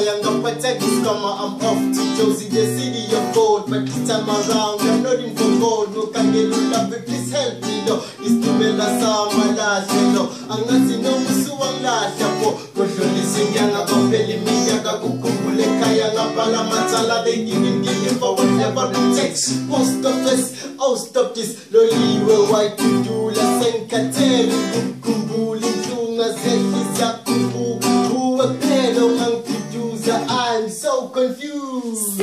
Diskumele kaya ngapata this kama I'm off to Jozi the city of gold. But this time around I'm not in for gold. No kangelo love it please help me no Diskumela sama lashe no Angasi no musu ang lashe po Kosho lisinga nga kapeli miya Kakukumbule kaya nga pala matala They giving giving for whatever it takes Post office, oh stop this. Loliwe white to do La senkateri Kukumbuli confused.